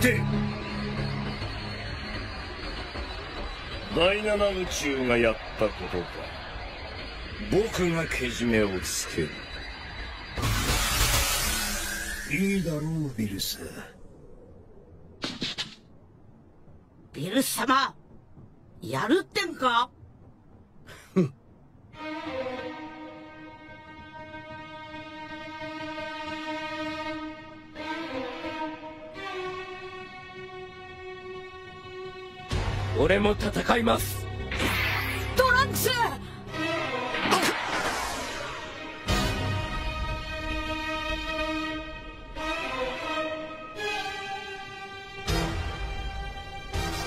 て。第七宇宙がやったことか。僕がけじめをつける。いいだろうビルス。ビルス様やるってんか？俺も戦います。トランクス！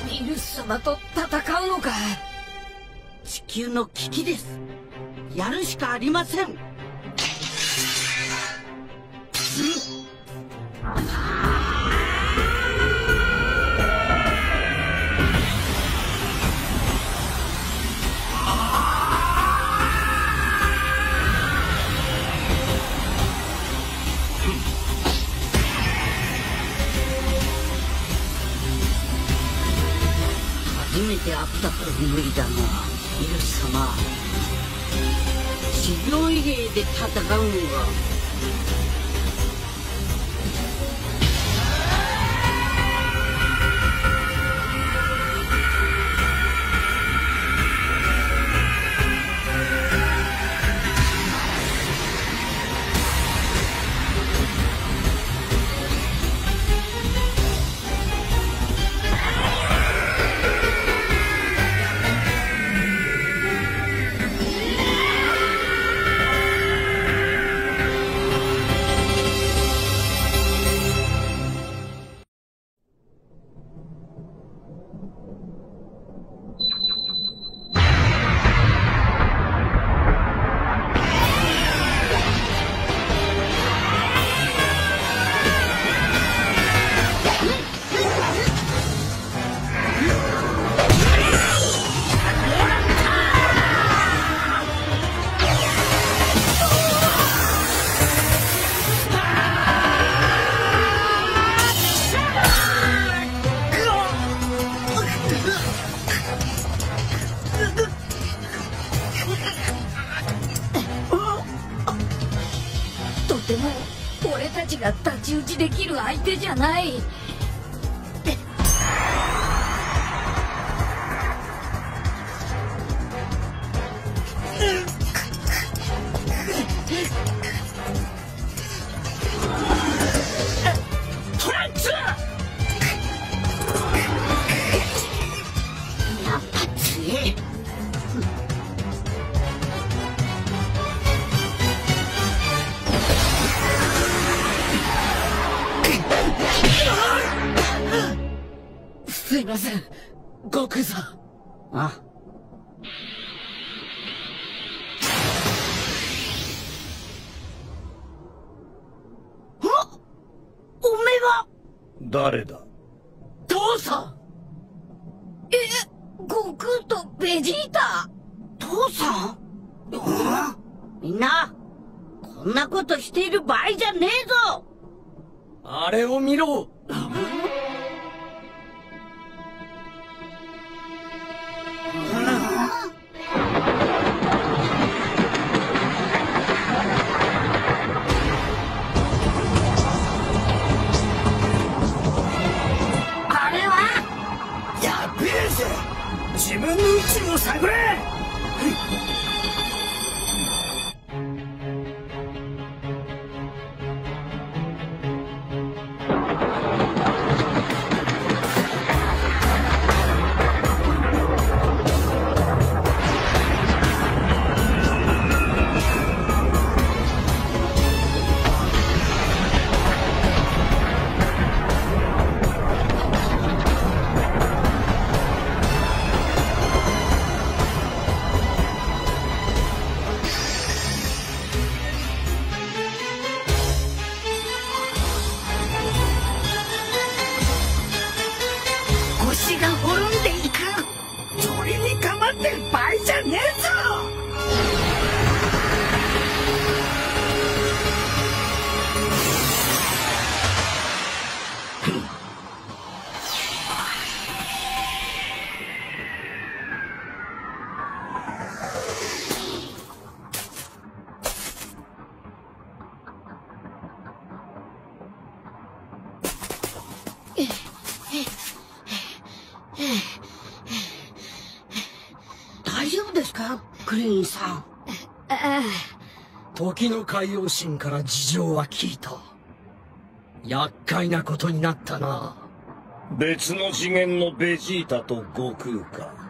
ビルス様と戦うのか？地球の危機です。やるしかありません初めて会ったから無理だがイルス様。治療兵で戦うのが俺たちが太刀打ちできる相手じゃない。トランクスやっぱ強え。すいません。悟空さん。あ。あおめが誰だ？父さん。え悟空とベジータ。父さん？みんなこんなことしている場合じゃねえぞ。あれを見ろ大丈夫ですか？クリーンさん。時の海洋神から事情は聞いた。厄介なことになったな。別の次元のベジータと悟空か。